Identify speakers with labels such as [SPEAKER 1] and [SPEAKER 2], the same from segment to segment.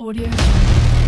[SPEAKER 1] Audio.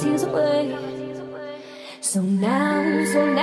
[SPEAKER 2] chiếu giúp ơi. Dòng nắng dòng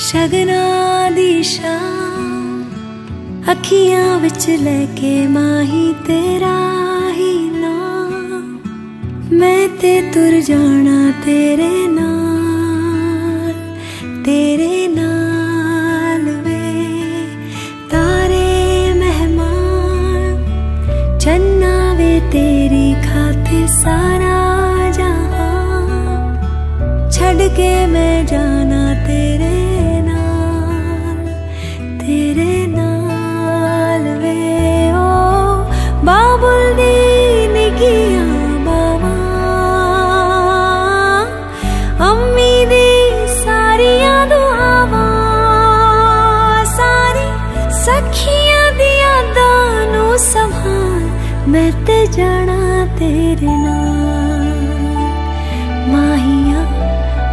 [SPEAKER 3] ਸ਼ਗਨਾ ਦੀ ਸ਼ਾਮ ਅੱਖੀਆਂ ਵਿੱਚ ਲੈ ਕੇ ਮਾਹੀ ਤੇਰਾ ਹੀ ਨਾਮ। ਮੈਂ ਤੇ ਤੁਰ ਜਾਣਾ ਤੇਰੇ ਨਾਲ ਤੇਰੇ ਨਾਲ ਵੇ। ਤਾਰੇ ਮਹਿਮਾਨ, ਚੰਨਾ ਵੇ ਤੇਰੀ ਖਾਤਰ ਸਾਰਾ ਜਹਾਨ। ਛੱਡ ਕੇ ਮੈਂ ਜਾਣਾ ਤੇਰੇ ਸਭਾ ਮੈਂ ਤੇ ਜਾਣਾ ਤੇਰੇ ਨਾਲ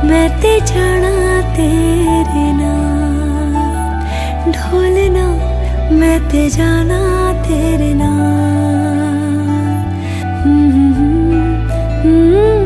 [SPEAKER 3] मैं ते जाना तेरे नाल ढोलना, मैं ते जाना तेरे नाल हम्म हम्म।, हम्म, हम्म।